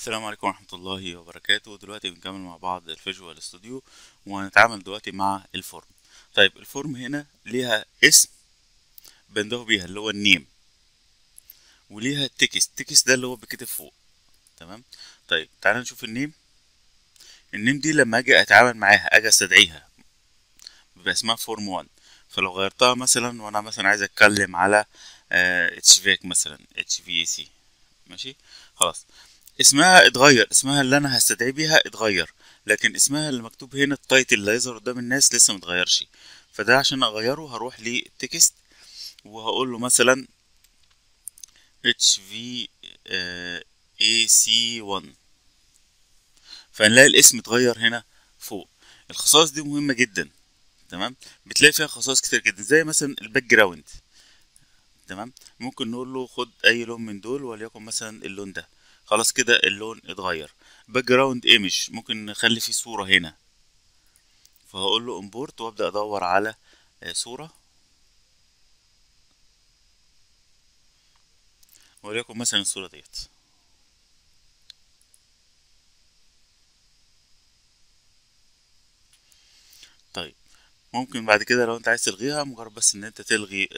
السلام عليكم ورحمة الله وبركاته. دلوقتي بنكمل مع بعض ال Visual Studio وهنتعامل دلوقتي مع ال form. طيب ال form هنا ليها اسم بننده بيها اللي هو ال name وليها text. text ده اللي هو بيتكتب فوق. تمام؟ طيب تعالى نشوف ال name. ال name دي لما أجي أتعامل معاها أجي أستدعيها بيبقى اسمها form 1 فلو غيرتها مثلا وأنا مثلا عايز أتكلم على HVAC مثلا HVAC. ماشي؟ خلاص. اسمها اتغير اسمها اللي أنا هستدعي بيها اتغير لكن اسمها اللي مكتوب هنا ال title اللي هيظهر قدام الناس لسه متغيرش. فده عشان أغيره هروح لل text وهقول له مثلا HVAC 1 فنلاقي الاسم اتغير هنا فوق. الخصائص دي مهمة جدا تمام؟ بتلاقي فيها خصائص كتير جدا زي مثلا ال background تمام؟ ممكن نقول له خد أي لون من دول وليكن مثلا اللون ده. خلاص كده اللون اتغير. background image ممكن نخلي فيه صورة هنا. فهقول له import وابدأ أدور على صورة. وليكن مثلا الصورة ديت. طيب ممكن بعد كده لو انت عايز تلغيها مجرد بس إن انت تلغي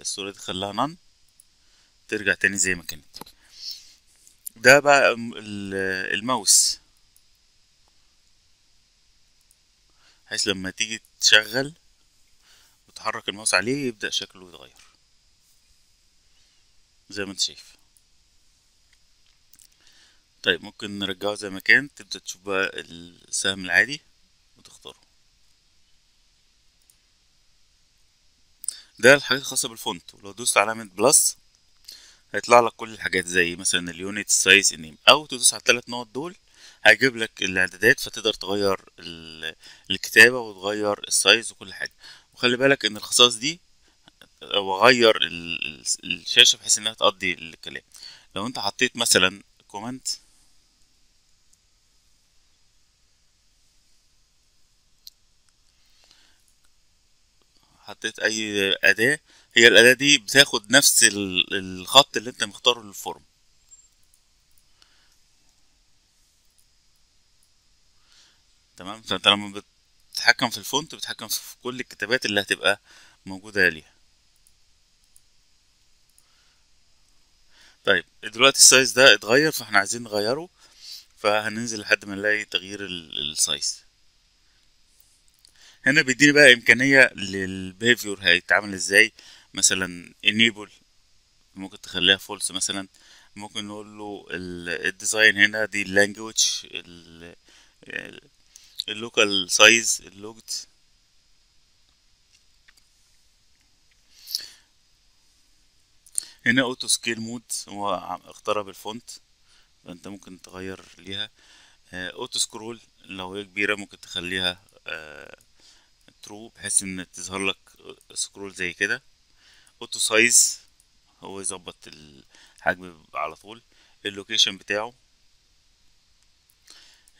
الصورة دي تخليها نان ترجع تاني زي ما كانت. ده بقى الماوس. بحيث لما تيجي تشغل وتحرك الماوس عليه يبدأ شكله يتغير. زي ما انت شايف. طيب ممكن نرجعه زي ما كان. تبدأ تشوف بقى السهم العادي وتختاره. ده الحاجات الخاصة بال font. ولو دوست علامة plus هيطلع لك كل الحاجات زي مثلا ال unit size ال name أو تدوس على الثلاث نقط دول هيجيب لك الإعدادات فتقدر تغير الكتابة وتغير ال size وكل حاجة. وخلي بالك إن الخصائص دي وغير الشاشة بحيث إنها تقضي الكلام. لو أنت حطيت مثلا component حطيت أي أداة هي الأداة دي بتاخد نفس الخط اللي أنت مختاره لل form. تمام؟ فأنت لما بتتحكم في ال font بتتحكم في كل الكتابات اللي هتبقى موجودة ليها طيب دلوقتي ال size ده اتغير فإحنا عايزين نغيره فهننزل لحد ما نلاقي تغيير ال size. هنا بيديني بقى إمكانية لل behavior هيتعامل إزاي. مثلا enable ممكن تخليها false مثلا. ممكن نقول له ال design هنا دي ال language ال localizable ال locked هنا auto scale mode هو اختارها بال font فأنت ممكن تغير ليها. auto scroll لو هي كبيرة ممكن تخليها true بحيث إن تظهر لك scroll زي كده. auto size هو يظبط الحجم على طول. ال location بتاعه.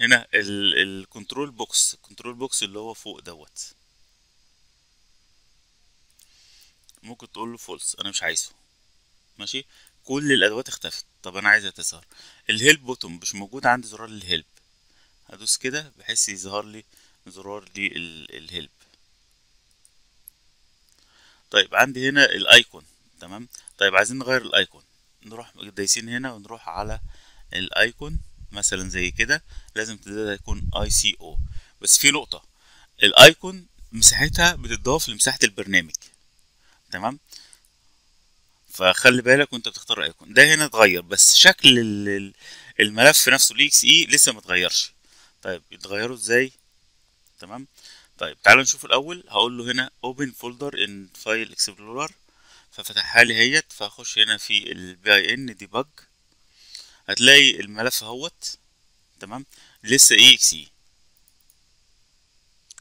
هنا ال control box ال control box اللي هو فوق دوت. ممكن تقول له false أنا مش عايزه. ماشي؟ كل الأدوات اختفت. طب أنا عايزها تظهر ال help button مش موجود عندي زرار ال help هدوس كده بحيث يظهر لي زرار لل help طيب عندي هنا ال icon تمام؟ طيب عايزين نغير ال icon. نروح دايسين هنا ونروح على ال icon مثلا زي كده. لازم ده يكون ICO بس في نقطة ال icon مساحتها بتضاف لمساحة البرنامج تمام؟ فخلي بالك وأنت بتختار ال icon ده هنا اتغير بس شكل الملف نفسه ال EXE لسه متغيرش طيب يتغيروا إزاي؟ تمام؟ طيب تعالوا نشوف الأول. هقول له هنا open folder in file explorer. ففتحها لي هيت فأخش هنا في ال bin debug هتلاقي الملف أهوت. تمام؟ لسه EXE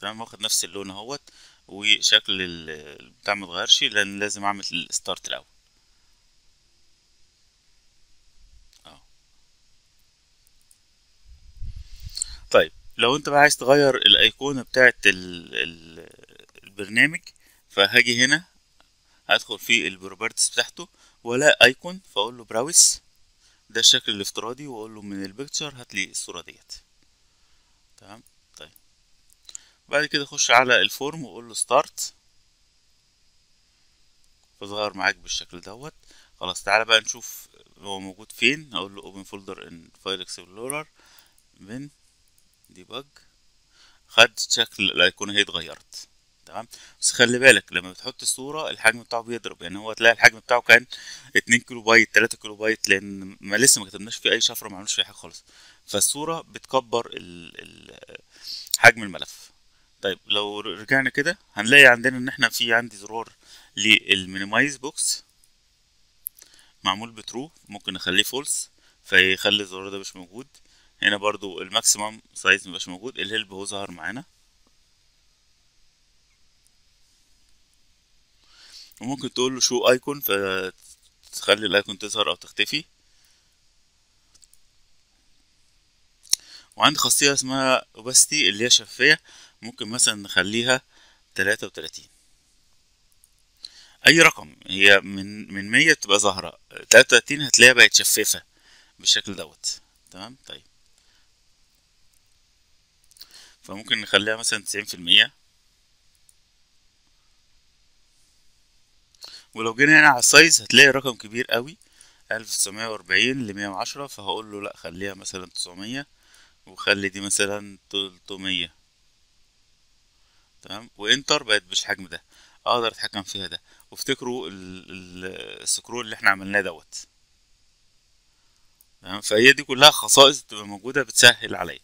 تمام؟ واخد نفس اللون أهوت وشكل البتاع متغيرش لأن لازم أعمل ال start الأول طيب لو انت بقى عايز تغير الايقونة بتاعت البرنامج فهاجي هنا هدخل في ال properties بتاعته وال icon فاقول له browse ده الشكل الافتراضي واقول له من ال picture هات لي الصورة ديت. تمام؟ طيب. بعد كده اخش على ال form واقول له start فظهر معاك بالشكل دوت. خلاص تعالى بقى نشوف هو موجود فين. هقول له open folder in file explorer. من debug خد شكل الايقونة هي اتغيرت تمام؟ بس خلي بالك لما بتحط الصورة الحجم بتاعه بيضرب. يعني هو تلاقي الحجم بتاعه كان اتنين كيلو بايت تلاتة كيلو بايت لأن ما لسه ما كتبناش فيه أي شفرة ما عملوش فيه حاجة خالص. فالصورة بتكبر ال ال حجم الملف. طيب لو رجعنا كده هنلاقي عندنا إن إحنا في عندي زرار لل minimize box معمول ب true ممكن نخليه false فيخلي الزرار ده مش موجود. هنا برضو ال maximize مبقاش موجود ال help هو ظهر معانا. وممكن تقول له شو ايكون فتخلي الايكون تظهر أو تختفي. وعندي خاصية اسمها اوباستي اللي هي شفافية ممكن مثلا نخليها تلاتة وتلاتين. اي رقم هي من من مية تبقى ظاهرة تلاتة وتلاتين هتلاقيها بقت شفافة بالشكل دوت. تمام؟ طيب. فممكن نخليها مثلا تسعين في المية. ولو جينا هنا على ال size هتلاقي رقم كبير قوي ألف تسعمية وأربعين لمية وعشرة فهقول له لأ خليها مثلا تسعمية وخلي دي مثلا تلتمية. تمام؟ و enter بقت بالحجم ده أقدر أتحكم فيها ده. وافتكروا ال scroll اللي إحنا عملناه دوت. تمام؟ فهي دي كلها خصائص بتبقى موجودة بتسهل عليا.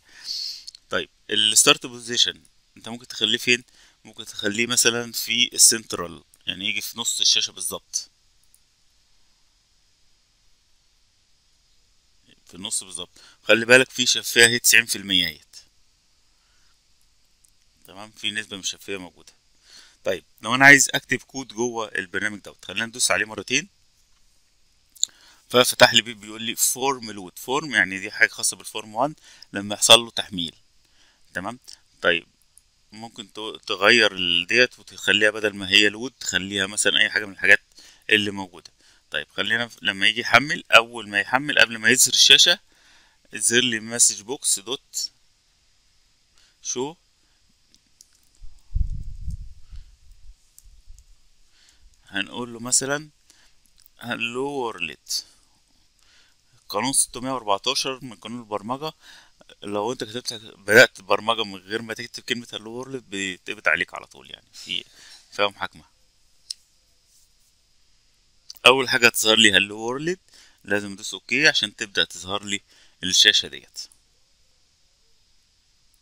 طيب ال start position انت ممكن تخليه فين؟ ممكن تخليه مثلا في السنترال يعني يجي في نص الشاشة بالظبط. في النص بالظبط. خلي بالك في شفافية هي تسعين في المية اهيت تمام؟ في نسبة من الشفافية موجودة. طيب لو أنا عايز أكتب كود جوه البرنامج دوت خلينا ندوس عليه مرتين. ففتح لي بيقول لي form load form يعني دي حاجة خاصة بال form 1 لما يحصل له تحميل. تمام؟ طيب ممكن تغير ديت وتخليها بدل ما هي load تخليها مثلا أي حاجة من الحاجات اللي موجودة. طيب خلينا لما يجي يحمل أول ما يحمل قبل ما يظهر الشاشة يظهر لي message box دوت show هنقول له مثلا hello world قانون 614 من قانون البرمجة لو انت كتبت بدأت برمجة من غير ما تكتب كلمة hello world بيتقبض عليك على طول يعني. في فيها محاكمة. أول حاجة تظهر لي hello world لازم ادوس OK عشان تبدأ تظهر لي الشاشة ديت.